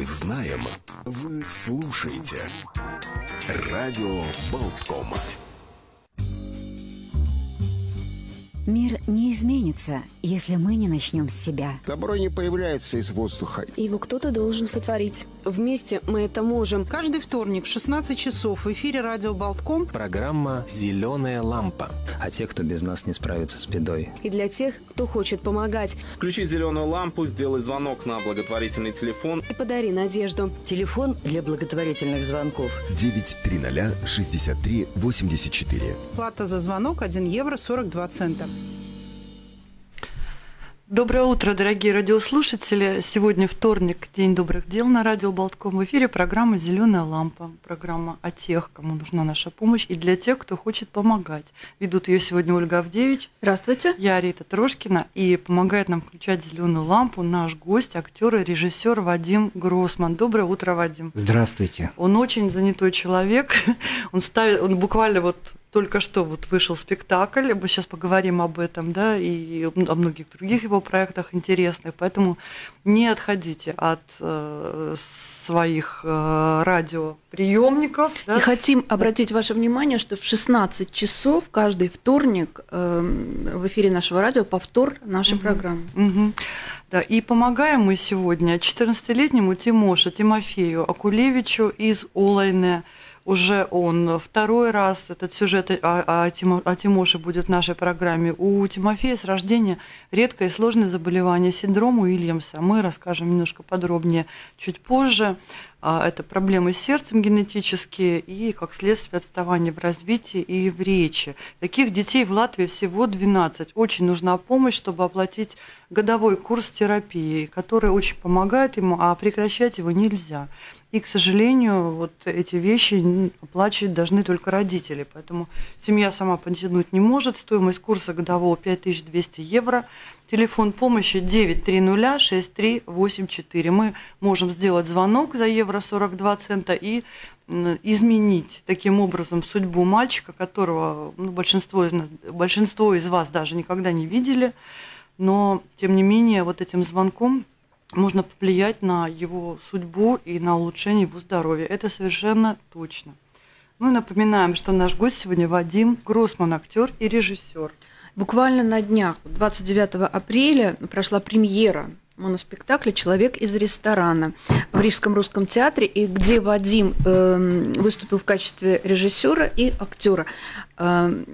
мы знаем, вы слушаете. Радио Болткома. Мир не изменится, если мы не начнем с себя. Добро не появляется из воздуха. Его кто-то должен сотворить. Вместе мы это можем. Каждый вторник в 16 часов в эфире радио Болтком. Программа «Зеленая лампа». А те, кто без нас не справится с бедой. И для тех, кто хочет помогать. Включи зеленую лампу, сделай звонок на благотворительный телефон. И подари надежду. Телефон для благотворительных звонков. 930 63 84. Плата за звонок 1 евро 42 цента. Доброе утро, дорогие радиослушатели. Сегодня вторник, День добрых дел на радио Болтком. В эфире программа «Зеленая лампа». Программа о тех, кому нужна наша помощь, и для тех, кто хочет помогать. Ведут ее сегодня Ольга Авдевич. Здравствуйте. Я Рита Трошкина. И помогает нам включать «Зеленую лампу» наш гость, актер и режиссер Вадим Гроссман. Доброе утро, Вадим. Здравствуйте. Он очень занятой человек. Он ставит, он буквально вот только что вот вышел спектакль, мы сейчас поговорим об этом, да, и о многих других его проектах интересных, поэтому не отходите от э, своих э, радиоприемников. Да. И хотим обратить ваше внимание, что в 16 часов каждый вторник э, в эфире нашего радио повтор нашей угу. программы. Угу. Да, и помогаем мы сегодня 14-летнему Тимоше Тимофею Акулевичу из Олайне, уже он второй раз этот сюжет о, о, Тимо, о Тимоше будет в нашей программе. У Тимофея с рождения редкое и сложное заболевание синдром Уильямса. Мы расскажем немножко подробнее чуть позже. А, это проблемы с сердцем генетические и, как следствие, отставания в развитии и в речи. Таких детей в Латвии всего 12. Очень нужна помощь, чтобы оплатить годовой курс терапии, который очень помогает ему, а прекращать его нельзя. И, к сожалению, вот эти вещи оплачивать должны только родители. Поэтому семья сама потянуть не может. Стоимость курса годового 5200 евро. Телефон помощи 9306384. Мы можем сделать звонок за евро 42 цента и изменить таким образом судьбу мальчика, которого ну, большинство, из, большинство из вас даже никогда не видели. Но, тем не менее, вот этим звонком можно повлиять на его судьбу и на улучшение его здоровья. Это совершенно точно. Мы напоминаем, что наш гость сегодня Вадим Гроссман, актер и режиссер. Буквально на днях, 29 апреля, прошла премьера моноспектакля «Человек из ресторана» в Рижском русском театре, и где Вадим э, выступил в качестве режиссера и актера. Э,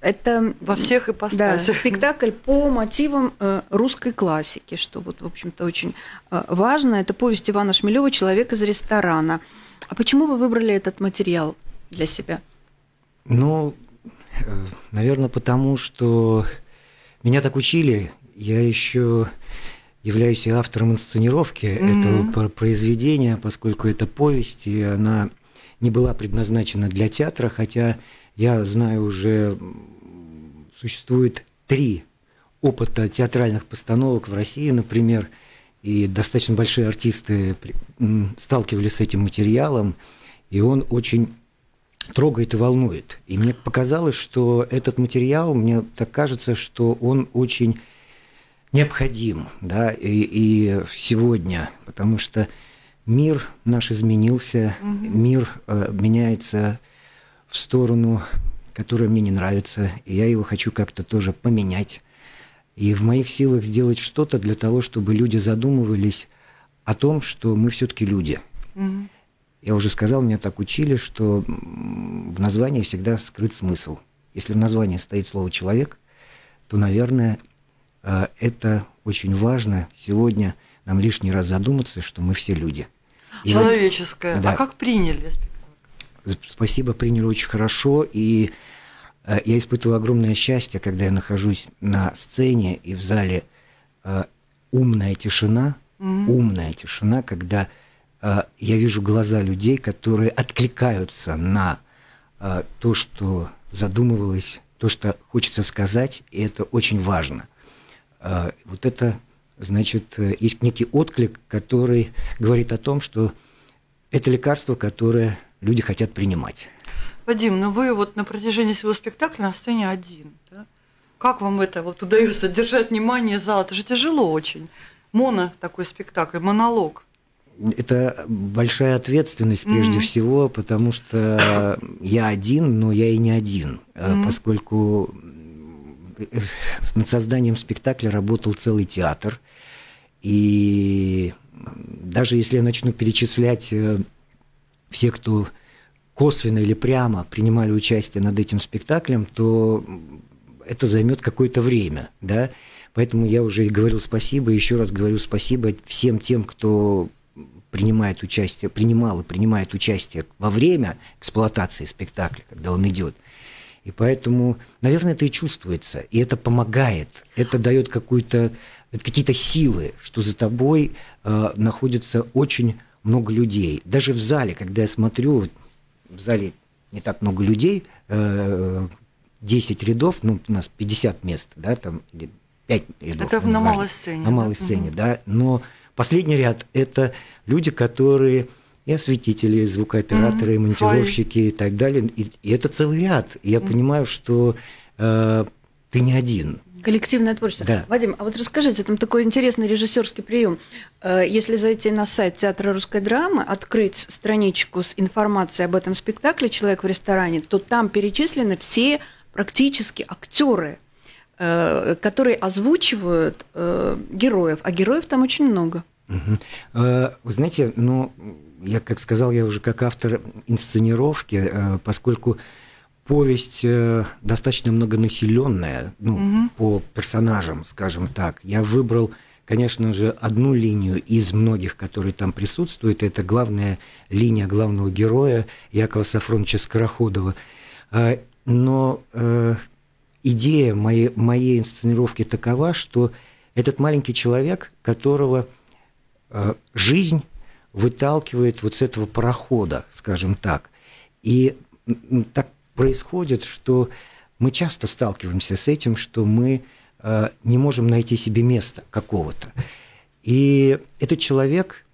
это во всех ипостасях. Да, спектакль по мотивам э, русской классики, что вот, в общем-то, очень э, важно. Это повесть Ивана Шмелева «Человек из ресторана». А почему вы выбрали этот материал для себя? Ну, э, наверное, потому что меня так учили. Я еще являюсь автором инсценировки mm-hmm. этого произведения, поскольку это повесть, и она не была предназначена для театра, хотя я знаю уже, существует три опыта театральных постановок в России, например, и достаточно большие артисты сталкивались с этим материалом, и он очень трогает и волнует. И мне показалось, что этот материал, мне так кажется, что он очень необходим, да, и, и сегодня, потому что мир наш изменился, угу. мир э, меняется в сторону, которая мне не нравится, и я его хочу как-то тоже поменять. И в моих силах сделать что-то для того, чтобы люди задумывались о том, что мы все-таки люди. Угу. Я уже сказал, меня так учили, что в названии всегда скрыт смысл. Если в названии стоит слово человек, то, наверное, э, это очень важно сегодня нам лишний раз задуматься, что мы все люди. Человеческое. Вот, да. А как приняли спасибо, приняли очень хорошо. И э, я испытываю огромное счастье, когда я нахожусь на сцене и в зале э, умная тишина, mm-hmm. умная тишина, когда э, я вижу глаза людей, которые откликаются на то, что задумывалось, то, что хочется сказать, и это очень важно. Вот это значит, есть некий отклик, который говорит о том, что это лекарство, которое люди хотят принимать. Вадим, ну вы вот на протяжении своего спектакля на сцене один. Да? Как вам это вот удается держать внимание зала? Это же тяжело очень. Моно такой спектакль, монолог. это большая ответственность прежде mm-hmm. всего, потому что я один, но я и не один, mm-hmm. поскольку над созданием спектакля работал целый театр. И даже если я начну перечислять э, все, кто косвенно или прямо принимали участие над этим спектаклем, то это займет какое-то время, да. Поэтому я уже и говорил спасибо, еще раз говорю спасибо всем тем, кто принимает участие, принимал и принимает участие во время эксплуатации спектакля, когда он идет. И поэтому, наверное, это и чувствуется, и это помогает, это дает какую-то какие-то силы, что за тобой э, находится очень много людей. Даже в зале, когда я смотрю, в зале не так много людей, э, 10 рядов, ну, у нас 50 мест, да, там, или 5 рядов. Это на малой сцене. На малой да? сцене, угу. да. Но последний ряд – это люди, которые и осветители, и звукооператоры, mm-hmm. и монтировщики Свои. и так далее. И, и это целый ряд. И я mm-hmm. понимаю, что э, ты не один. Коллективное творчество. Да. Вадим, а вот расскажите, там такой интересный режиссерский прием. Э, если зайти на сайт Театра русской драмы, открыть страничку с информацией об этом спектакле «Человек в ресторане», то там перечислены все практически актеры, э, которые озвучивают э, героев, а героев там очень много. Угу. Вы знаете, ну, я, как сказал, я уже как автор инсценировки, поскольку повесть э, достаточно многонаселенная, ну, угу. по персонажам, скажем так, я выбрал, конечно же, одну линию из многих, которые там присутствуют. Это главная линия главного героя Якова Сафроновича Скороходова. Э, но идея моей, моей инсценировки такова, что этот маленький человек, которого жизнь выталкивает вот с этого парохода, скажем так. И так происходит, что мы часто сталкиваемся с этим, что мы э, не можем найти себе места какого-то. И этот человек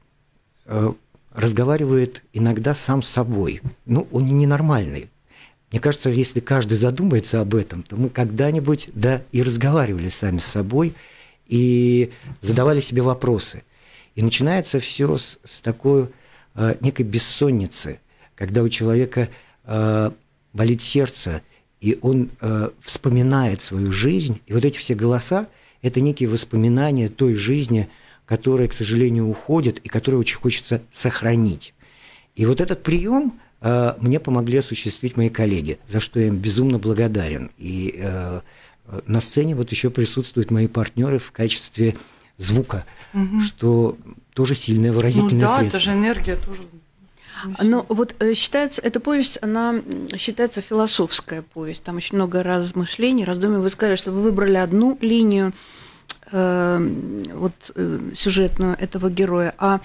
э, разговаривает иногда сам с собой. Ну, он ненормальный. Мне кажется, если каждый задумается об этом, то мы когда-нибудь, да, и разговаривали сами с собой, и задавали себе вопросы – и начинается все с, с такой э, некой бессонницы, когда у человека э, болит сердце, и он э, вспоминает свою жизнь, и вот эти все голоса – это некие воспоминания той жизни, которая, к сожалению, уходит и которую очень хочется сохранить. И вот этот прием э, мне помогли осуществить мои коллеги, за что я им безумно благодарен. И э, на сцене вот еще присутствуют мои партнеры в качестве звука, угу. что тоже сильное выразительное ну, да, средство. это же энергия тоже. Но вот э, считается, эта повесть, она считается философская повесть. Там очень много размышлений, раздумий. Вы сказали, что вы выбрали одну линию э, вот, э, сюжетную этого героя. А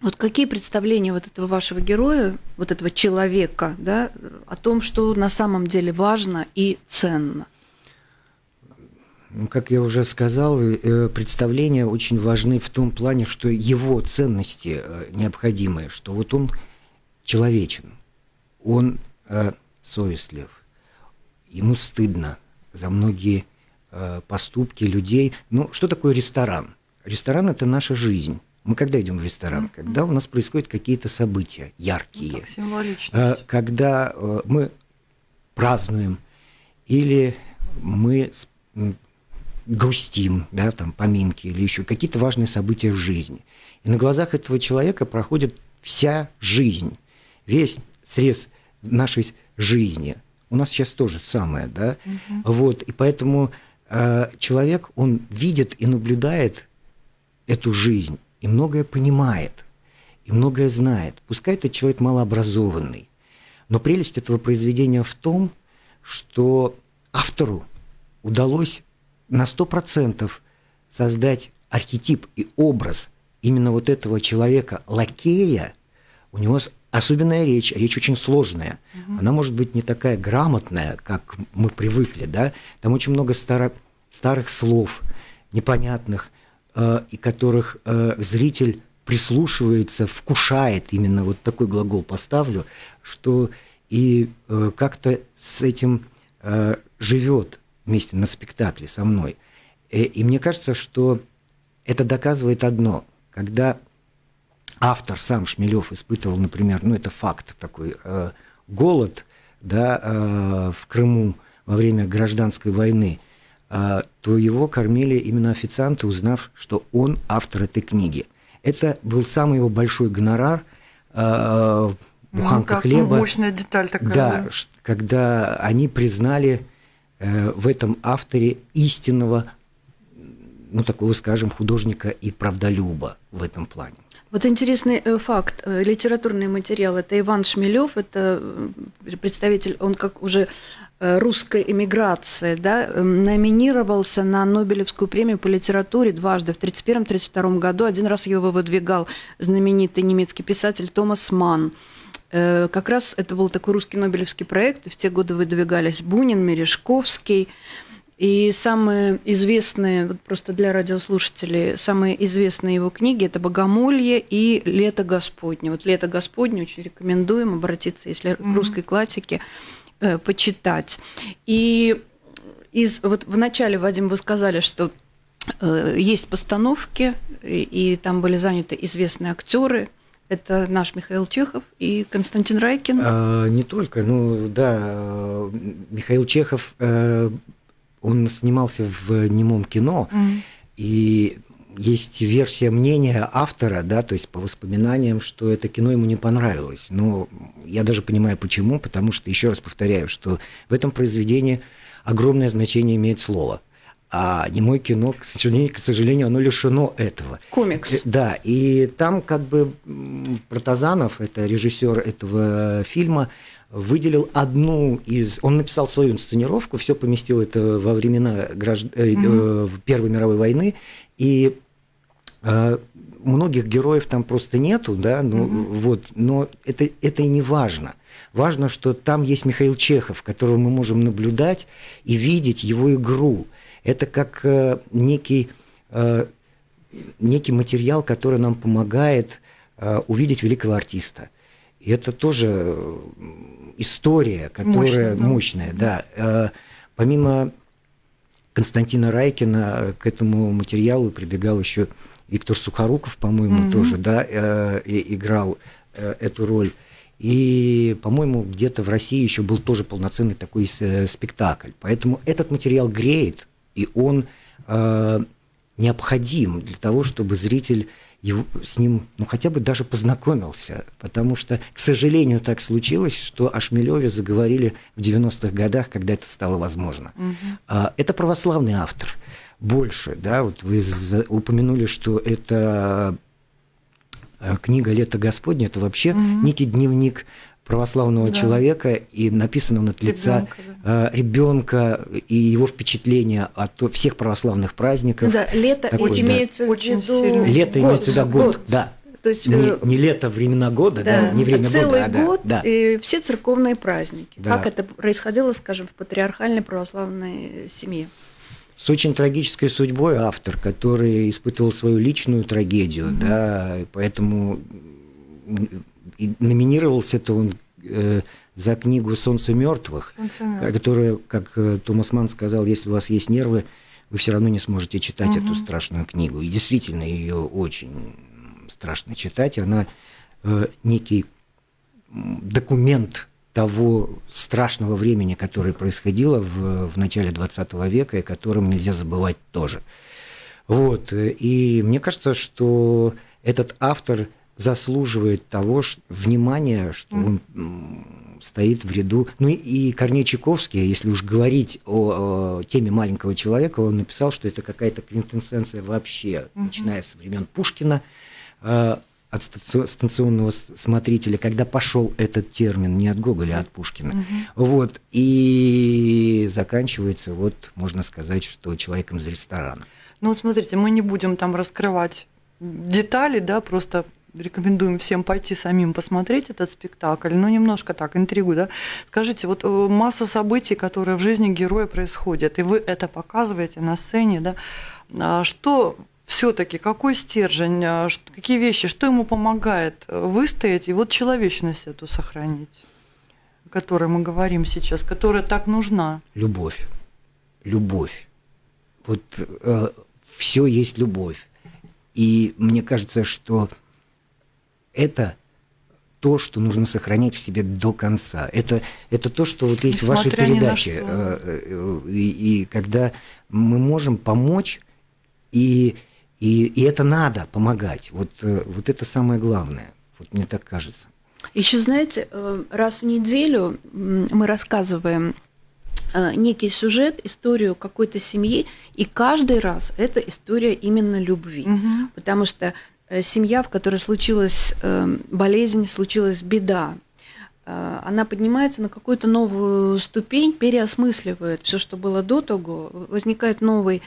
вот какие представления вот этого вашего героя, вот этого человека, да, о том, что на самом деле важно и ценно? Ну, как я уже сказал, э, представления очень важны в том плане, что его ценности э, необходимые, что вот он человечен, он э, совестлив, ему стыдно за многие поступки людей. Ну, что такое ресторан? Ресторан – это наша жизнь. Мы когда идем в ресторан? Mm-hmm. Когда у нас происходят какие-то события яркие. Ну, символично. Когда мы празднуем или мы грустим, да, там, поминки или еще какие-то важные события в жизни. И на глазах этого человека проходит вся жизнь, весь срез нашей жизни. У нас сейчас тоже самое, да, угу. вот, и поэтому э, человек, он видит и наблюдает эту жизнь, и многое понимает, и многое знает. Пускай этот человек малообразованный, но прелесть этого произведения в том, что автору удалось на 100% создать архетип и образ именно вот этого человека, лакея, у него особенная речь, речь очень сложная. Угу. Она может быть не такая грамотная, как мы привыкли, да. Там очень много старо, старых слов, непонятных, э, и которых э, зритель прислушивается, вкушает, именно вот такой глагол поставлю, что и э, как-то с этим э, живет вместе на спектакле со мной. И, и мне кажется, что это доказывает одно. Когда автор сам Шмелев испытывал, например, ну это факт такой, э, голод да, э, в Крыму во время гражданской войны, э, то его кормили именно официанты, узнав, что он автор этой книги. Это был самый его большой гонорар, э, буханка ну, хлеба. Мощная деталь такая. Да, да. когда они признали э, в этом авторе истинного, ну такого, скажем, художника и правдолюба в этом плане. Вот интересный э, факт, э, литературный материал. Это Иван Шмелев, это э, представитель, он как уже русской эмиграции, да, номинировался на Нобелевскую премию по литературе дважды, в 1931-1932 году. Один раз его выдвигал знаменитый немецкий писатель Томас Манн. Как раз это был такой русский Нобелевский проект, и в те годы выдвигались Бунин, Мережковский, и самые известные, вот просто для радиослушателей, самые известные его книги это «Богомолье» и «Лето Господне». Вот «Лето Господне» очень рекомендуем обратиться, если mm-hmm. русской классике, э, почитать. И из, вот в начале, Вадим, вы сказали, что э, есть постановки, и, и там были заняты известные актеры, это наш Михаил Чехов и Константин Райкин. А, не только, ну да, Михаил Чехов э, он снимался в немом кино, mm. и есть версия мнения автора, да, то есть по воспоминаниям, что это кино ему не понравилось. Но я даже понимаю почему, потому что, еще раз повторяю, что в этом произведении огромное значение имеет слово. А немое кино, к сожалению, к сожалению, оно лишено этого. Комикс. Э, да, и там как бы Протазанов, это режиссер этого фильма, выделил одну из... Он написал свою инсценировку, все поместил это во времена гражд... mm Первой мировой войны, и многих героев там просто нету, да, ну, mm вот, но это, это и не важно. Важно, что там есть Михаил Чехов, которого мы можем наблюдать и видеть его игру. Это как э, некий, э, некий материал, который нам помогает э, увидеть великого артиста. И это тоже история, которая Мощно, мощная, да. да. Помимо Константина Райкина к этому материалу прибегал еще Виктор Сухоруков, по-моему, угу. тоже, да, э, играл эту роль. И, по-моему, где-то в России еще был тоже полноценный такой спектакль. Поэтому этот материал греет, и он необходим для того, чтобы зритель его, с ним, ну, хотя бы даже познакомился, потому что, к сожалению, так случилось, что о Шмелеве заговорили в 90-х годах, когда это стало возможно. Угу. Это православный автор больше, да, вот вы упомянули, что это э, книга «Лето Господне» – это вообще угу. некий дневник православного да. человека, и написано он от лица ребенка да. и его впечатления от всех православных праздников. Да, лето Такой, имеется да. в виду Лето год, имеется в виду год, год, да. То есть, не, э, не лето, времена года, да, да не время а целый года, год да, и все церковные праздники. Да. Как это происходило, скажем, в патриархальной православной семье? С очень трагической судьбой автор, который испытывал свою личную трагедию, угу. да, поэтому и номинировался-то он э, за книгу «Солнце мертвых», которая, как э, Томас Ман сказал, если у вас есть нервы, вы все равно не сможете читать угу. эту страшную книгу. И действительно, ее очень страшно читать. Она э, некий документ того страшного времени, которое происходило в, в начале 20 века, и о котором нельзя забывать тоже. Вот. И мне кажется, что этот автор заслуживает того что, внимания, что он стоит в ряду. Ну и Корней Чайковский, если уж говорить о, о теме маленького человека, он написал, что это какая-то квинтэссенция вообще, угу. начиная со времен Пушкина, э, от станционного смотрителя, когда пошел этот термин не от Гоголя, а от Пушкина. Угу. Вот. И заканчивается, вот можно сказать, что человеком из ресторана. Ну вот смотрите, мы не будем там раскрывать детали, да, просто рекомендуем всем пойти самим посмотреть этот спектакль. Ну, немножко так, интригу, да. Скажите, вот э, масса событий, которые в жизни героя происходят, и вы это показываете на сцене, да. А что все-таки, какой стержень, а, какие вещи, что ему помогает э, выстоять и вот человечность эту сохранить, о которой мы говорим сейчас, которая так нужна? Любовь. Любовь. Вот э, все есть любовь. И мне кажется, что это то, что нужно сохранять в себе до конца. Это, это то, что вот есть Несмотря в вашей передаче. Э, э, и, и когда мы можем помочь, и, и, и это надо помогать. Вот, э, вот это самое главное. Вот мне так кажется. Еще, знаете, раз в неделю мы рассказываем некий сюжет, историю какой-то семьи, и каждый раз это история именно любви. Угу. Потому что семья, в которой случилась эм, болезнь, случилась беда, э, она поднимается на какую-то новую ступень, переосмысливает все, что было до того, возникает новый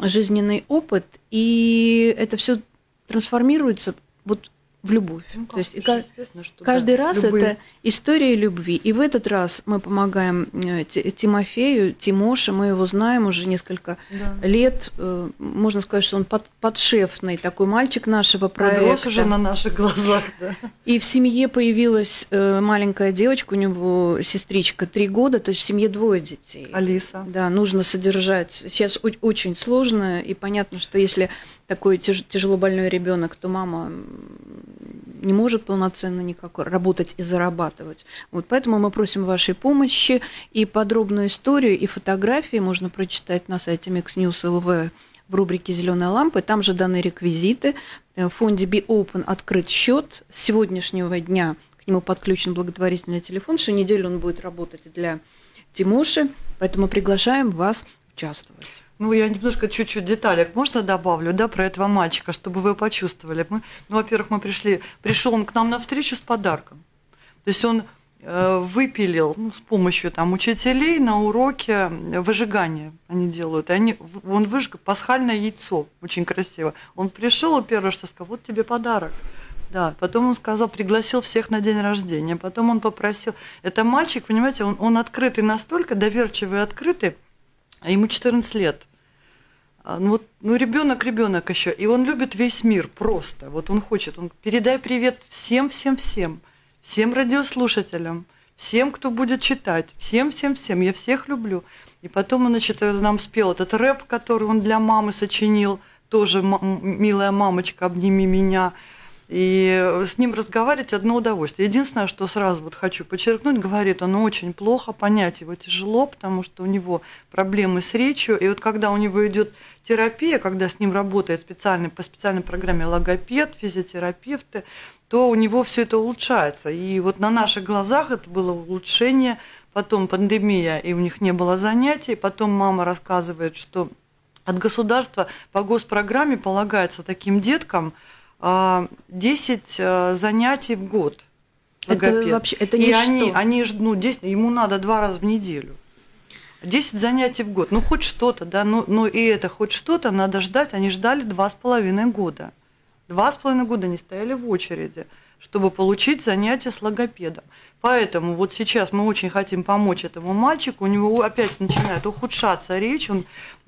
жизненный опыт, и это все трансформируется вот в любовь. Ну, То есть что каждый да, раз любые... это история любви. И в этот раз мы помогаем э, Тимофею, Тимоше, мы его знаем уже несколько да. лет. Э, можно сказать, что он под, подшефный такой мальчик нашего проекта. Подрос уже на наших глазах, да. И в семье появилась э, маленькая девочка, у него сестричка три года, то есть в семье двое детей. Алиса. Да, нужно содержать. Сейчас очень сложно, и понятно, что если такой тяжело больной ребенок, то мама не может полноценно никак работать и зарабатывать. Вот поэтому мы просим вашей помощи и подробную историю, и фотографии можно прочитать на сайте Mix News LV в рубрике «Зеленая лампа». Там же даны реквизиты. В фонде Be Open открыт счет. С сегодняшнего дня к нему подключен благотворительный телефон. Всю неделю он будет работать для Тимоши. Поэтому приглашаем вас участвовать. Ну, я немножко чуть-чуть деталек можно добавлю, да, про этого мальчика, чтобы вы почувствовали. Мы, ну, во-первых, мы пришли, пришел он к нам на встречу с подарком. То есть он э, выпилил ну, с помощью там учителей на уроке выжигания они делают. И они, он выжег пасхальное яйцо, очень красиво. Он пришел и первое, что сказал, вот тебе подарок. Да, потом он сказал, пригласил всех на день рождения. Потом он попросил. Это мальчик, понимаете, он, он открытый настолько, доверчивый и открытый, а ему 14 лет. А, ну, вот, ну ребенок, ребенок еще, и он любит весь мир просто. Вот он хочет, он передай привет всем, всем, всем, всем радиослушателям, всем, кто будет читать, всем, всем, всем. Я всех люблю. И потом он, значит, нам спел этот рэп, который он для мамы сочинил, тоже «Милая мамочка, обними меня». И с ним разговаривать одно удовольствие. Единственное, что сразу вот хочу подчеркнуть, говорит, он очень плохо, понять его тяжело, потому что у него проблемы с речью. И вот когда у него идет терапия, когда с ним работает специальный, по специальной программе логопед, физиотерапевты, то у него все это улучшается. И вот на наших глазах это было улучшение, потом пандемия, и у них не было занятий, потом мама рассказывает, что от государства по госпрограмме полагается таким деткам – 10 а, э, занятий в год. Логопед. Это вообще это не И они, они ну, 10, ему надо два раза в неделю. 10 занятий в год. Ну, хоть что-то, да, ну, ну и это хоть что-то надо ждать. Они ждали два с половиной года. Два с половиной года они стояли в очереди чтобы получить занятия с логопедом. Поэтому вот сейчас мы очень хотим помочь этому мальчику. У него опять начинает ухудшаться речь, он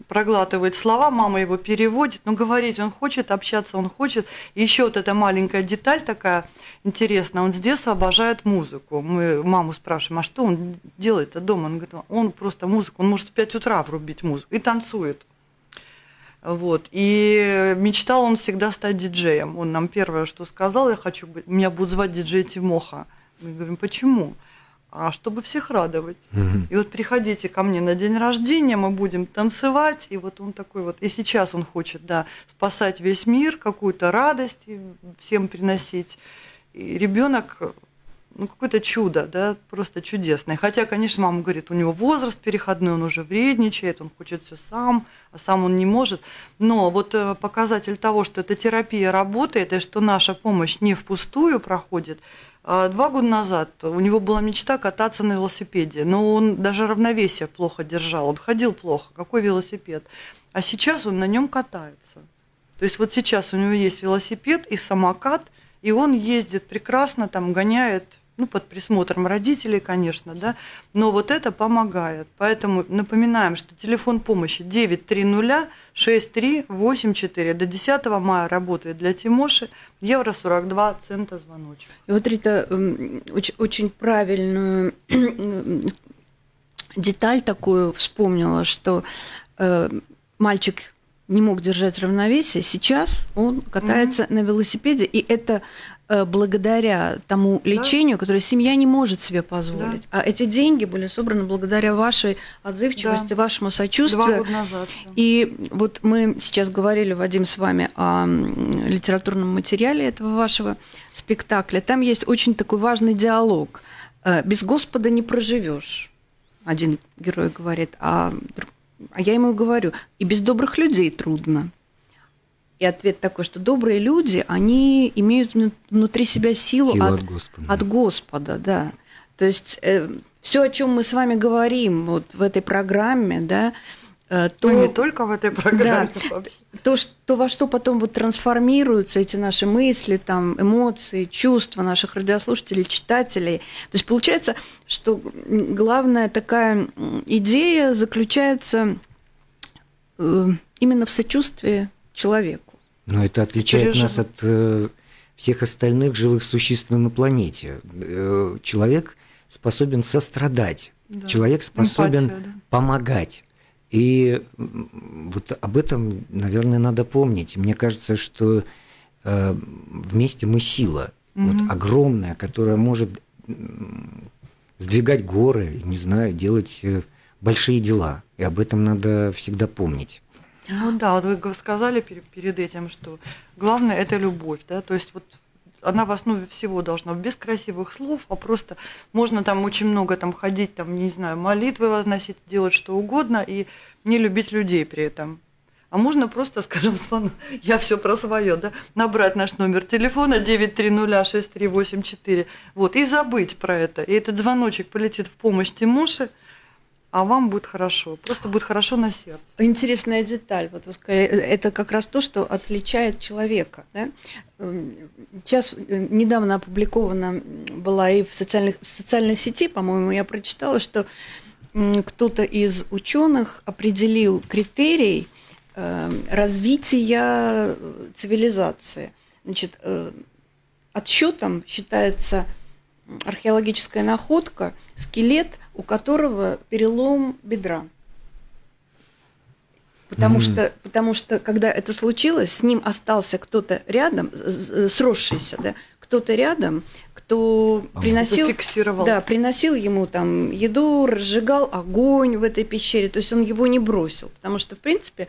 проглатывает слова, мама его переводит, но говорить он хочет, общаться он хочет. И еще вот эта маленькая деталь такая интересная, он с детства обожает музыку. Мы маму спрашиваем, а что он делает-то дома? Он говорит, он просто музыку, он может в 5 утра врубить музыку и танцует. Вот. И мечтал он всегда стать диджеем. Он нам первое, что сказал, я хочу быть, меня будут звать диджей Тимоха. Мы говорим, почему? А чтобы всех радовать. Mm-hmm. И вот приходите ко мне на день рождения, мы будем танцевать. И вот он такой вот. И сейчас он хочет, да, спасать весь мир, какую-то радость всем приносить. И ребенок ну, какое-то чудо, да, просто чудесное. Хотя, конечно, мама говорит, у него возраст переходной, он уже вредничает, он хочет все сам, а сам он не может. Но вот э, показатель того, что эта терапия работает, и что наша помощь не впустую проходит, а, Два года назад у него была мечта кататься на велосипеде, но он даже равновесие плохо держал, он ходил плохо. Какой велосипед? А сейчас он на нем катается. То есть вот сейчас у него есть велосипед и самокат, и он ездит прекрасно, там гоняет ну, под присмотром родителей, конечно, да, но вот это помогает. Поэтому напоминаем, что телефон помощи 930 6384 до 10 мая работает для Тимоши, евро 42 цента звоночек. И вот Рита очень, очень правильную деталь такую вспомнила, что э, мальчик не мог держать равновесие, сейчас он катается mm-hmm. на велосипеде, и это э, благодаря тому лечению, да. которое семья не может себе позволить. Да. А эти деньги были собраны благодаря вашей отзывчивости, да. вашему сочувствию. Два года назад. Да. И вот мы сейчас говорили, Вадим, с вами о литературном материале этого вашего спектакля. Там есть очень такой важный диалог. Э, Без Господа не проживешь. Один герой говорит, а а я ему говорю, и без добрых людей трудно. И ответ такой, что добрые люди, они имеют внутри себя силу, силу от, от Господа. От Господа, да. То есть э, все, о чем мы с вами говорим вот в этой программе, да, Э, то, ну, не только в этой программе. Да, то, что, во что потом вот трансформируются эти наши мысли, там, эмоции, чувства наших радиослушателей, читателей. То есть получается, что главная такая идея заключается э, именно в сочувствии человеку. Но это отличает нас от э, всех остальных живых существ на планете. Человек способен сострадать, да. человек способен Эмпатия, да. помогать. И вот об этом, наверное, надо помнить. Мне кажется, что э, вместе мы сила, угу. вот огромная, которая может сдвигать горы, не знаю, делать э, большие дела. И об этом надо всегда помнить. Ну да, вот вы сказали перед этим, что главное это любовь, да, то есть вот она в основе всего должна, без красивых слов, а просто можно там очень много там ходить, там, не знаю, молитвы возносить, делать что угодно и не любить людей при этом. А можно просто, скажем, звону, я все про свое, да, набрать наш номер телефона 9306384, вот, и забыть про это. И этот звоночек полетит в помощь Тимоше – а вам будет хорошо, просто будет хорошо на сердце. Интересная деталь, вот это как раз то, что отличает человека. Да? Сейчас э, недавно опубликована была и в, социальных, в социальной сети, по-моему, я прочитала, что кто-то из ученых определил критерий э, развития цивилизации. Значит, э, отсчетом считается археологическая находка, скелет, у которого перелом бедра. Потому, mm-hmm. что, потому что, когда это случилось, с ним остался кто-то рядом, сросшийся, да, кто-то рядом, кто а приносил, да, приносил ему там еду, разжигал огонь в этой пещере, то есть он его не бросил, потому что, в принципе,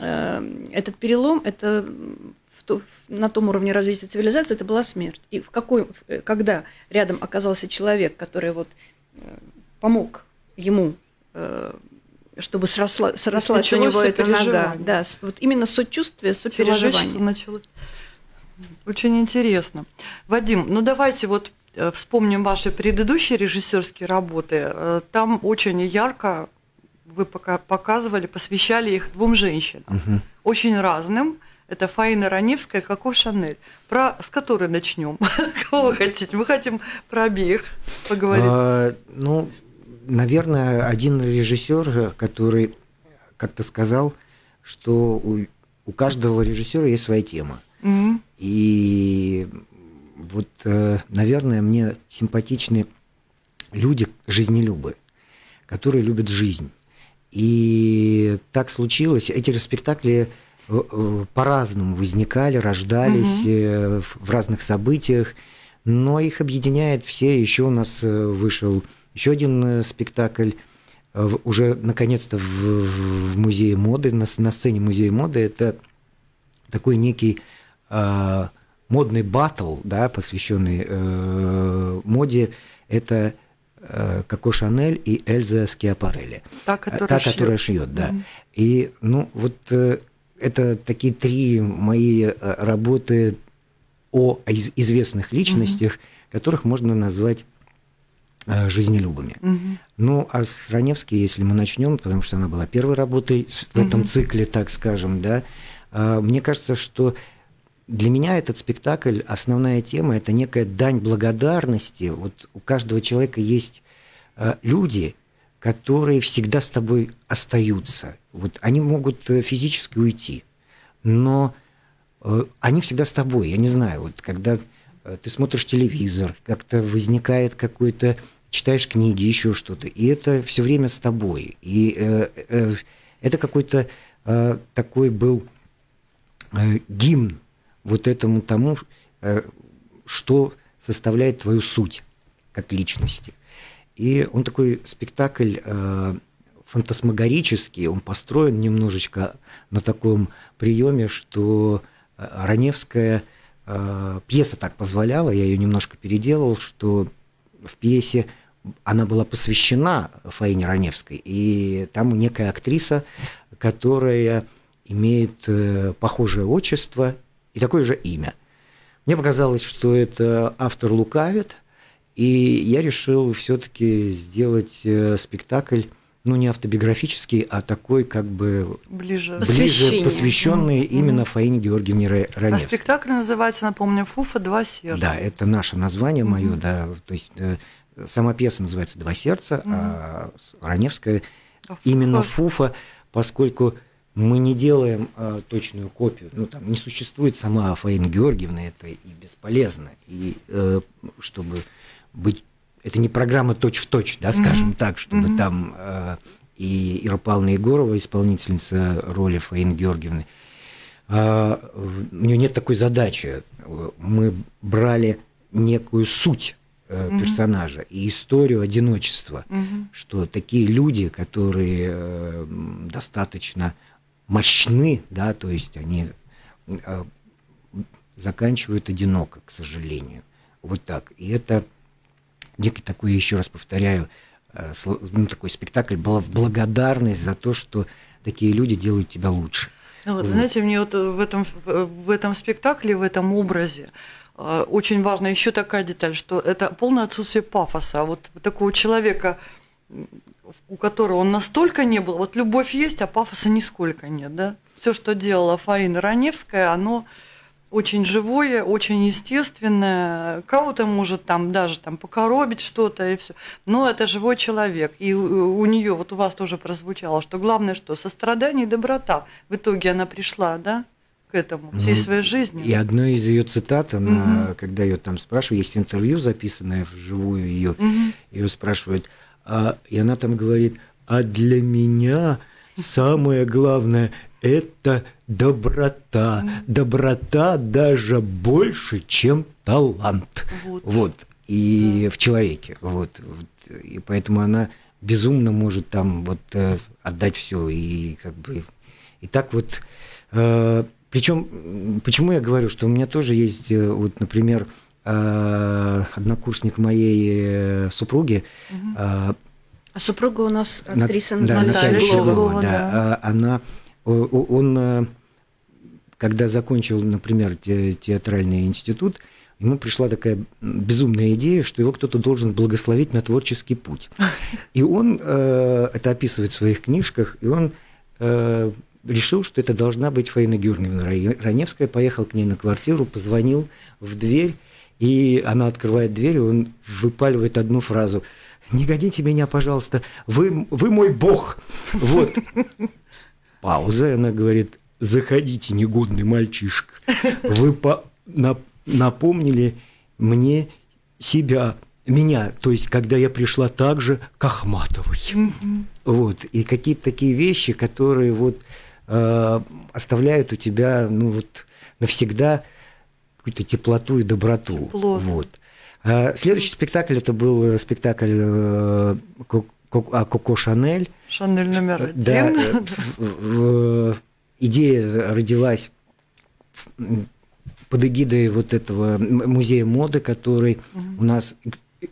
э, этот перелом, это что на том уровне развития цивилизации это была смерть. И в какой, когда рядом оказался человек, который вот э, помог ему, э, чтобы сросла, срослась у него эта нога. Да, вот именно сочувствие, сопереживание. Началось. Очень интересно. Вадим, ну давайте вот э, вспомним ваши предыдущие режиссерские работы. Там очень ярко вы пока показывали, посвящали их двум женщинам, угу. очень разным. Это Фаина Раневская, Коко Шанель. Про, с которой начнем? Кого вы хотите? Мы хотим про обеих поговорить. А, ну, наверное, один режиссер, который как-то сказал, что у, у каждого режиссера есть своя тема. Mm-hmm. И вот, э, наверное, мне симпатичны люди, жизнелюбы, которые любят жизнь. И так случилось. Эти спектакли Э, э, по-разному возникали, рождались угу. в разных событиях, но их объединяет все. Еще у нас вышел еще один спектакль уже наконец-то в, в музее моды, на, на сцене музея моды. Это такой некий э, модный батл, да, посвященный э, моде. Это э, Коко Шанель и Эльза Скиапарелли. Та, которая, Та, которая шьет. да. Mm. И, ну, вот это такие три мои э, работы о известных личностях, угу. которых можно назвать э, жизнелюбами. Угу. Ну, а с Раневской, если мы начнем, потому что она была первой работой в этом угу. цикле, так скажем, да, а, мне кажется, что для меня этот спектакль, основная тема, это некая дань благодарности. Вот у каждого человека есть э, люди, которые всегда с тобой остаются. Вот они могут э, физически уйти, но э, они всегда с тобой. Я не знаю, вот когда э, ты смотришь телевизор, как-то возникает какой-то, читаешь книги, еще что-то, и это все время с тобой. И э, э, это какой-то э, такой был э, гимн вот этому тому, э, что составляет твою суть как личности. И он такой спектакль э, фантасмагорический, он построен немножечко на таком приеме, что э, Раневская э, пьеса так позволяла, я ее немножко переделал, что в пьесе. Она была посвящена Фаине Раневской, и там некая актриса, которая имеет э, похожее отчество и такое же имя. Мне показалось, что это автор лукавит, и я решил все-таки сделать э, спектакль ну, не автобиографический, а такой как бы ближе, ближе посвященный mm-hmm. именно Фаине Георгиевне Раневской. А спектакль называется, напомню, «Фуфа. Два сердца». Да, это наше название mm-hmm. мое, да, то есть э, сама пьеса называется «Два сердца», mm-hmm. а Раневская а именно «Фуфа», поскольку мы не делаем а, точную копию, ну там не существует сама Фаина Георгиевна, это и бесполезно, и э, чтобы быть это не программа точь-в-точь, да, скажем mm-hmm. так, чтобы mm-hmm. там э, и Ира Павловна Егорова, исполнительница роли Фаины Георгиевны, э, у нее нет такой задачи. Мы брали некую суть э, mm-hmm. персонажа и историю одиночества, mm-hmm. что такие люди, которые э, достаточно мощны, да, то есть они э, заканчивают одиноко, к сожалению. Вот так. И это некий такой, еще раз повторяю, э, ну, такой спектакль была благодарность за то, что такие люди делают тебя лучше. Ну, вот, знаете, мне вот в этом, в этом спектакле, в этом образе э, очень важна еще такая деталь, что это полное отсутствие пафоса. А вот такого человека, у которого он настолько не был, вот любовь есть, а пафоса нисколько нет, да? Все, что делала Фаина Раневская, оно очень живое, очень естественное. Кого-то может там даже там покоробить что-то и все. Но это живой человек. И у, у нее, вот у вас тоже прозвучало, что главное, что сострадание и доброта. В итоге она пришла, да? к этому всей ну, своей жизни. И одно из ее цитат, она, угу. когда ее там спрашивают, есть интервью, записанное вживую ее, угу. ее спрашивают, а, и она там говорит, а для меня самое главное это доброта. Доброта даже больше, чем талант. Вот. вот. И да. в человеке. Вот. И поэтому она безумно может там вот э, отдать все. И как бы. И так вот. Э, причем, почему я говорю, что у меня тоже есть, э, вот, например, однокурсник моей супруги. Угу. А супруга у нас актриса да, Наталья Щеглова. Да, да. Она он, э, когда закончил, например, театральный институт, ему пришла такая безумная идея, что его кто-то должен благословить на творческий путь. И он э, это описывает в своих книжках, и он э, решил, что это должна быть Фаина Георгиевна Раневская, поехал к ней на квартиру, позвонил в дверь, и она открывает дверь, и он выпаливает одну фразу «Не годите меня, пожалуйста, вы, вы мой бог!» Вот. Пауза, и она говорит, заходите, негодный мальчишка, вы по на напомнили мне себя, меня, то есть когда я пришла также к Ахматовой. Вот, и какие-то такие вещи, которые вот э, оставляют у тебя, ну вот, навсегда какую-то теплоту и доброту. Тепло. Вот. А следующий спектакль, это был спектакль э, а Коко Шанель. Шанель номер один. Да, э, идея родилась под эгидой вот этого музея моды, который угу. у нас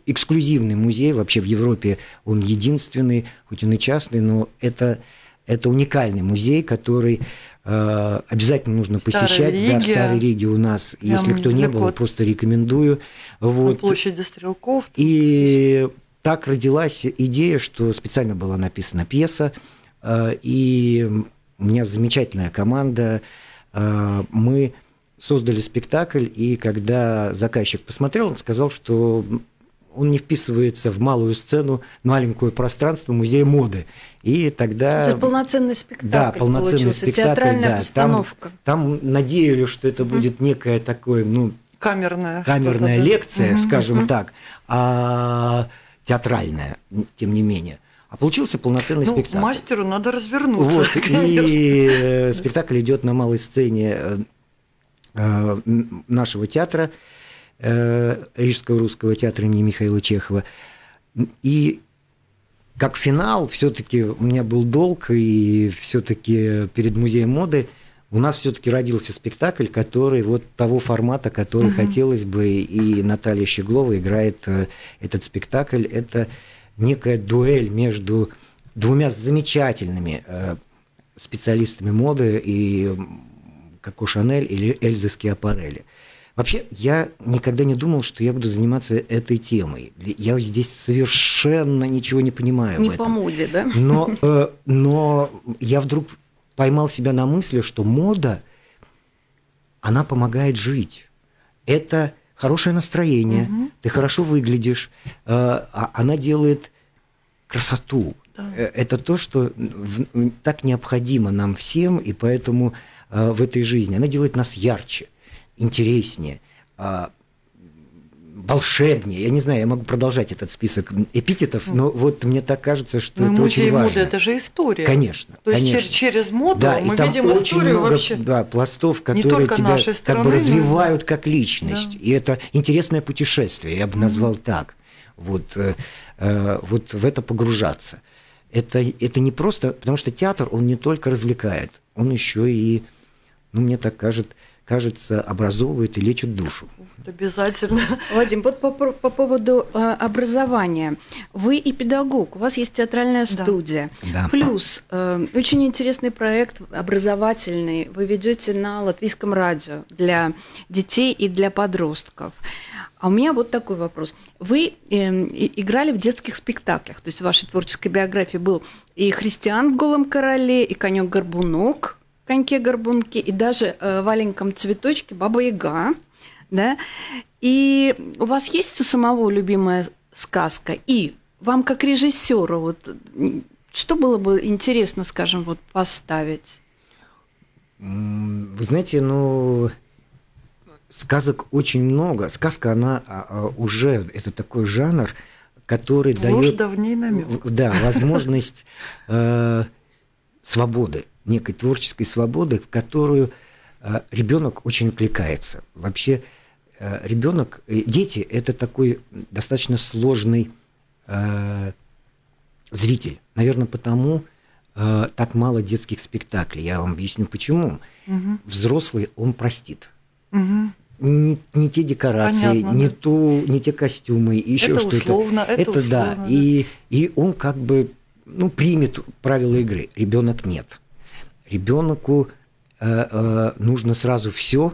эксклюзивный музей, вообще в Европе он единственный, хоть он и частный, но это, это уникальный музей, который э, обязательно нужно посещать. Риге. Да, в Старой Риге у нас, Я если кто не был, просто рекомендую. Вот. На площади Стрелков. И так родилась идея, что специально была написана пьеса, э, и у меня замечательная команда. Э, мы создали спектакль, и когда заказчик посмотрел, он сказал, что он не вписывается в малую сцену, маленькое пространство музея моды. И тогда... Это полноценный спектакль Да, полноценный получился, спектакль. Театральная да, постановка. Там, там надеялись, что это будет некое такое, ну... Камерная. Камерная лекция, скажем так. А театральная, тем не менее. А получился полноценный ну, спектакль. мастеру надо развернуться. Вот, и э, спектакль идет на малой сцене э, э, нашего театра, Рижского русского театра имени Михаила Чехова. И как финал, все-таки у меня был долг, и все-таки перед музеем моды у нас все-таки родился спектакль, который вот того формата, который угу. хотелось бы, и Наталья Щеглова играет этот спектакль. Это некая дуэль между двумя замечательными э, специалистами моды и Коко Шанель или Эльзы Скиапарелли. Вообще, я никогда не думал, что я буду заниматься этой темой. Я здесь совершенно ничего не понимаю. Не в этом. по моде, да? Но, э, но я вдруг поймал себя на мысли, что мода, она помогает жить. Это хорошее настроение, угу. ты хорошо выглядишь, э, а она делает красоту. Да. Э, это то, что так необходимо нам всем, и поэтому э, в этой жизни она делает нас ярче, интереснее, а, волшебнее. Я не знаю, я могу продолжать этот список эпитетов, но вот мне так кажется, что ну, это очень важно. моды – это же история. Конечно. То есть конечно. через моду да, мы и там видим очень историю много, вообще. Да, пластов, которые тебя как бы развивают как личность. Да. И это интересное путешествие, я бы назвал mm-hmm. так. Вот, э, э, вот в это погружаться. Это, это не просто, потому что театр, он не только развлекает, он еще и, ну, мне так кажется, кажется, образовывает и лечит душу. Обязательно. Вадим, вот по, по поводу э, образования. Вы и педагог, у вас есть театральная студия. Да. Плюс э, очень интересный проект образовательный вы ведете на латвийском радио для детей и для подростков. А у меня вот такой вопрос. Вы э, играли в детских спектаклях, то есть в вашей творческой биографии был и «Христиан в голом короле», и «Конек-горбунок», коньке-горбунке и даже э, в аленьком цветочке Баба Яга, да, и у вас есть у самого любимая сказка, и вам как режиссеру вот что было бы интересно, скажем, вот поставить? Вы знаете, ну сказок очень много. Сказка, она а, а, уже это такой жанр, который Ложь, дает да возможность э, свободы некой творческой свободы, в которую э, ребенок очень откликается. Вообще э, ребенок, э, дети – это такой достаточно сложный зритель. Наверное, потому так мало детских спектаклей. Я вам объясню почему. Угу. Взрослый он простит. Угу. Не, не те декорации, Понятно, не, да. ту, не те костюмы, еще это что-то. Условно, это, это условно, да. да. И, и он как бы ну, примет правила игры. Ребенок нет ребенку э, э, нужно сразу все,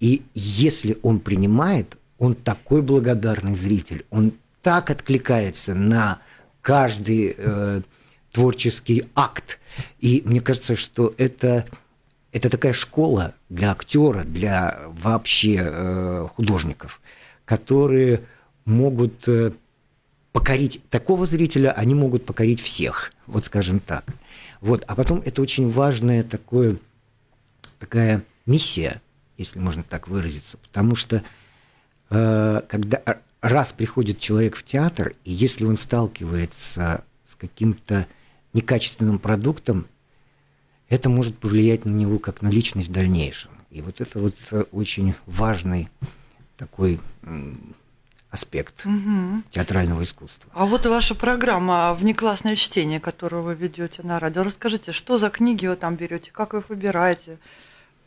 и если он принимает, он такой благодарный зритель, он так откликается на каждый э, творческий акт. И мне кажется, что это, это такая школа для актера, для вообще э, художников, которые могут э, покорить такого зрителя, они могут покорить всех, вот скажем так. Вот. А потом это очень важная такое, такая миссия, если можно так выразиться, потому что э, когда раз приходит человек в театр, и если он сталкивается с каким-то некачественным продуктом, это может повлиять на него как на личность в дальнейшем. И вот это вот э, очень важный такой аспект угу. театрального искусства. А вот ваша программа «Внеклассное чтение», которую вы ведете на радио. Расскажите, что за книги вы там берете, как вы их выбираете?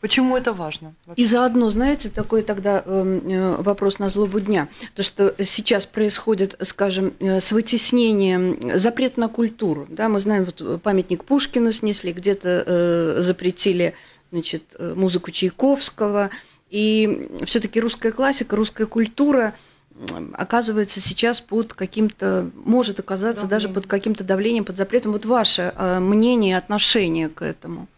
Почему это важно? Вообще? И заодно, знаете, такой тогда эм, э, вопрос на злобу дня. То, что сейчас происходит, скажем, э, с вытеснением запрет на культуру. Да, мы знаем, вот памятник Пушкину снесли, где-то э, запретили значит, э, музыку Чайковского. И все-таки русская классика, русская культура – оказывается сейчас под каким-то, может оказаться Давление. даже под каким-то давлением, под запретом. Вот ваше э, мнение, отношение к этому?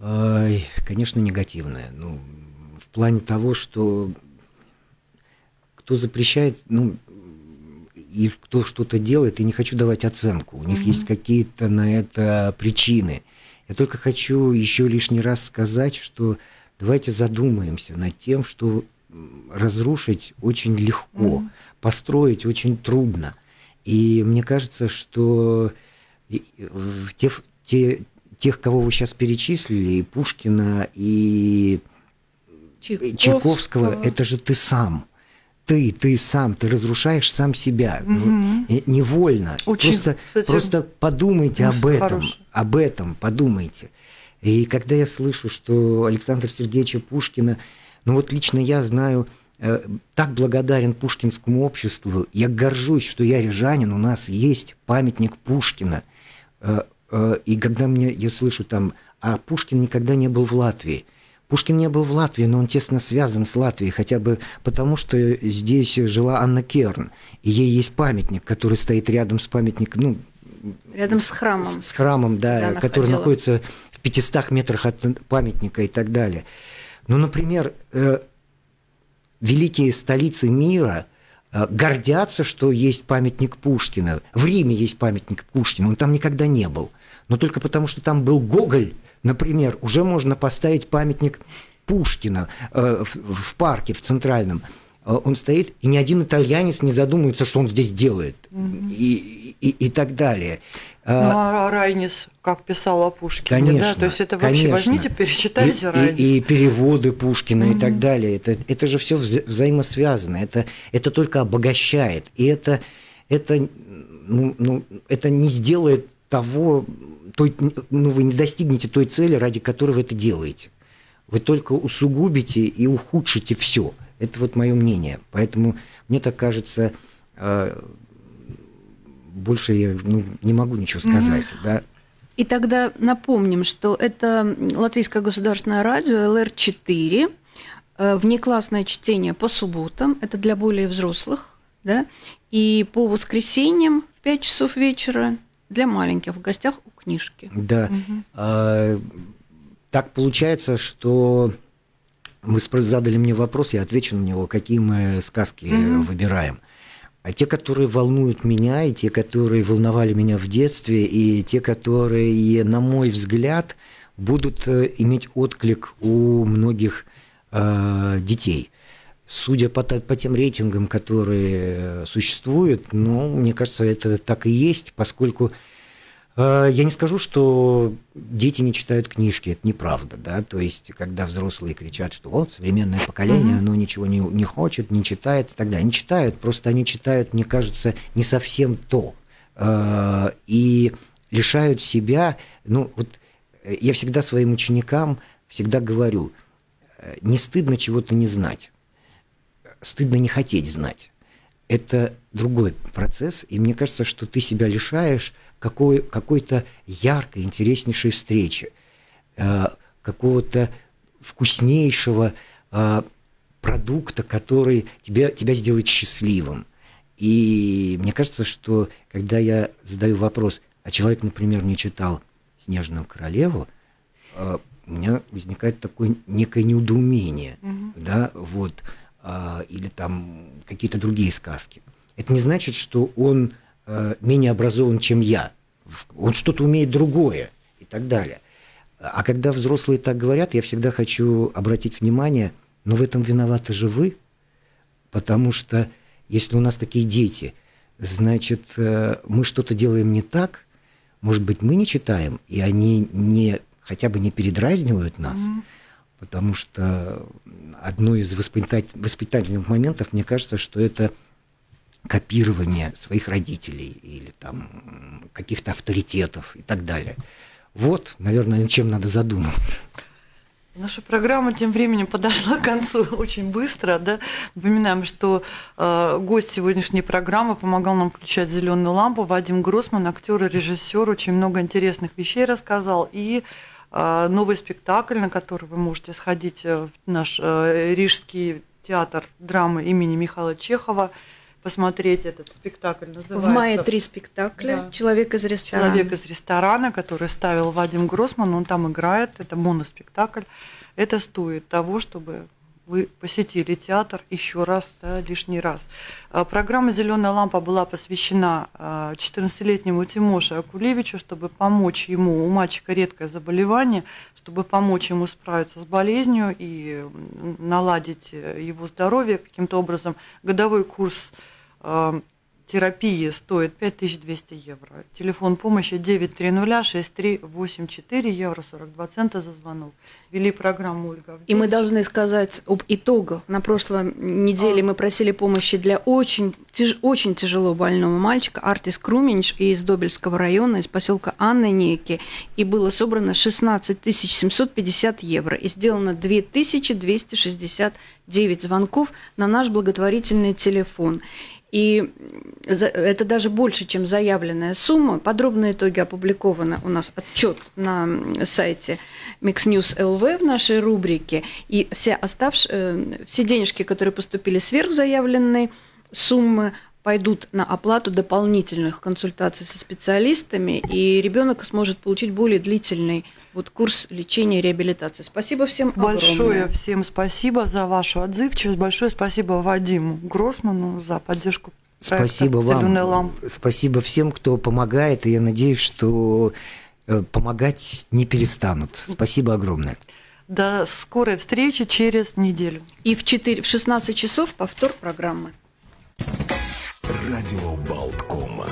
Ой, конечно, негативное. Ну, в плане того, что кто запрещает, ну, и кто что-то делает, я не хочу давать оценку. У них mm-hmm. есть какие-то на это причины. Я только хочу еще лишний раз сказать, что давайте задумаемся над тем, что разрушить очень легко, mm-hmm. построить очень трудно. И мне кажется, что те, те, тех, кого вы сейчас перечислили, и Пушкина, и Чайковского, Чайковского это же ты сам ты, ты сам, ты разрушаешь сам себя угу. невольно. Очень, просто, кстати, просто подумайте об этом, хороший. об этом подумайте. И когда я слышу, что Александра Сергеевича Пушкина, ну вот лично я знаю, э, так благодарен пушкинскому обществу, я горжусь, что я рижанин, у нас есть памятник Пушкина. Э, э, и когда мне, я слышу там, а Пушкин никогда не был в Латвии – Пушкин не был в Латвии, но он тесно связан с Латвией, хотя бы потому, что здесь жила Анна Керн, и ей есть памятник, который стоит рядом с памятником, ну, рядом с храмом. С, храмом, да, который находится в 500 метрах от памятника и так далее. Ну, например, э, великие столицы мира э, гордятся, что есть памятник Пушкина. В Риме есть памятник Пушкина, он там никогда не был. Но только потому, что там был Гоголь, Например, уже можно поставить памятник Пушкина э, в, в парке, в Центральном. Э, он стоит, и ни один итальянец не задумывается, что он здесь делает, mm-hmm. и, и, и так далее. Э, ну, а Райнис, как писал о Пушкине, конечно, да? То есть это вообще конечно. возьмите, перечитайте и, Райнис. И, и переводы Пушкина mm-hmm. и так далее. Это, это же все вза- взаимосвязано. Это, это только обогащает. И это, это, ну, ну, это не сделает того, той, ну, вы не достигнете той цели, ради которой вы это делаете. Вы только усугубите и ухудшите все. Это вот мое мнение. Поэтому мне так кажется, э, больше я ну, не могу ничего сказать. Mm-hmm. Да? И тогда напомним, что это Латвийское государственное радио ЛР-4, э, внеклассное чтение по субботам, это для более взрослых, да, и по воскресеньям в 5 часов вечера для маленьких в гостях у книжки. Да. Угу. А, так получается, что вы задали мне вопрос, я отвечу на него, какие мы сказки угу. выбираем. А те, которые волнуют меня, и те, которые волновали меня в детстве, и те, которые, на мой взгляд, будут э, иметь отклик у многих э, детей. Судя по, по тем рейтингам, которые существуют, ну, мне кажется, это так и есть, поскольку э, я не скажу, что дети не читают книжки, это неправда, да, то есть, когда взрослые кричат, что вот современное поколение, mm-hmm. оно ничего не, не хочет, не читает и так далее. Они читают, просто они читают, мне кажется, не совсем то. Э, и лишают себя, ну, вот э, я всегда своим ученикам всегда говорю, э, не стыдно чего-то не знать стыдно не хотеть знать. Это другой процесс, и мне кажется, что ты себя лишаешь какой, какой-то яркой, интереснейшей встречи, э, какого-то вкуснейшего э, продукта, который тебя, тебя сделает счастливым. И мне кажется, что когда я задаю вопрос, а человек, например, не читал «Снежную королеву», э, у меня возникает такое некое неудоумение, угу. да, вот, или там какие-то другие сказки. Это не значит, что он менее образован, чем я. Он что-то умеет другое и так далее. А когда взрослые так говорят, я всегда хочу обратить внимание, но в этом виноваты же вы, потому что если у нас такие дети, значит, э, мы что-то делаем не так, может быть, мы не читаем, и они не, хотя бы не передразнивают нас. Mm-hmm потому что одно из воспитательных моментов, мне кажется, что это копирование своих родителей или там каких-то авторитетов и так далее. Вот, наверное, над чем надо задуматься. Наша программа тем временем подошла к концу очень быстро. Да? Напоминаем, что э, гость сегодняшней программы помогал нам включать зеленую лампу. Вадим Гроссман, актер и режиссер, очень много интересных вещей рассказал. И а, новый спектакль, на который вы можете сходить э, в наш э, Рижский театр драмы имени Михаила Чехова, посмотреть этот спектакль. Называется... В мае три спектакля. Да. Человек из ресторана. Человек из ресторана, который ставил Вадим Гроссман, он там играет. Это моноспектакль. Это стоит того, чтобы вы посетили театр еще раз, да, лишний раз. А, программа «Зеленая лампа» была посвящена 14-летнему а, Тимоше Акулевичу, чтобы помочь ему, у мальчика редкое заболевание, чтобы помочь ему справиться с болезнью и наладить э, его здоровье каким-то образом. Годовой курс терапии стоит 5200 евро. Телефон помощи 930-6384 евро 42 цента за звонок. Вели программу Ольга. И мы должны сказать об итогах. На прошлой неделе мы просили помощи для очень, тяж, очень тяжело больного мальчика Артис Круминч из Добельского района, из поселка Анны Неки. И было собрано 16 750 евро. И сделано 2269 звонков на наш благотворительный телефон. И это даже больше, чем заявленная сумма. Подробные итоги опубликованы у нас отчет на сайте Mix News в нашей рубрике. И все, оставшие, э, все денежки, которые поступили сверх заявленной суммы, пойдут на оплату дополнительных консультаций со специалистами, и ребенок сможет получить более длительный вот курс лечения и реабилитации. Спасибо всем Большое огромное. всем спасибо за вашу отзывчивость. Большое спасибо Вадиму Гроссману за поддержку Спасибо вам. Ламп. Спасибо всем, кто помогает, и я надеюсь, что э, помогать не перестанут. Спасибо огромное. До скорой встречи через неделю. И в, 4, в 16 часов повтор программы. Радио Болткома.